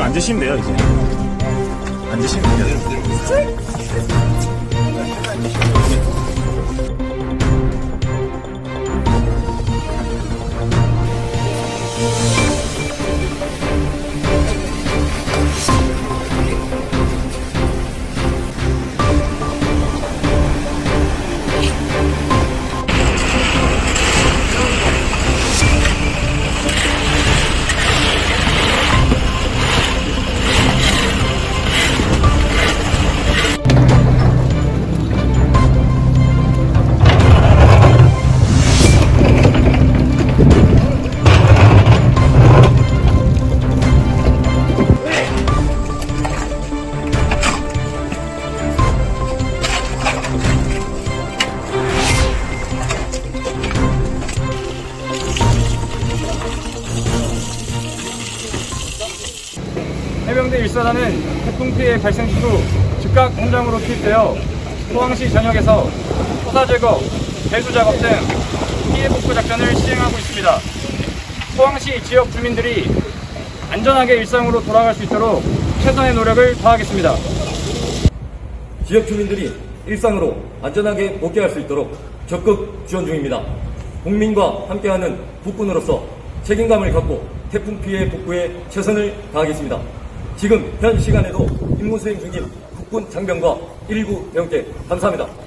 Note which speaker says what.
Speaker 1: 앉으시면 돼요, 이제. 앉으시면 돼요.
Speaker 2: 해병대 일사단은 태풍 피해 발생 후 즉각 현장으로 투입되어 포항시 전역에서 토사 제거, 배수 작업 등 피해 복구 작전을 시행하고 있습니다. 포항시 지역 주민들이 안전하게 일상으로 돌아갈 수 있도록 최선의 노력을 다하겠습니다.
Speaker 3: 지역 주민들이 일상으로 안전하게 복귀할 수 있도록 적극 지원 중입니다. 국민과 함께하는 국군으로서 책임감을 갖고 태풍 피해 복구에 최선을 다하겠습니다. 지금 현 시간에도 임무 수행 중인 국군 장병과 일부 배우께 감사합니다.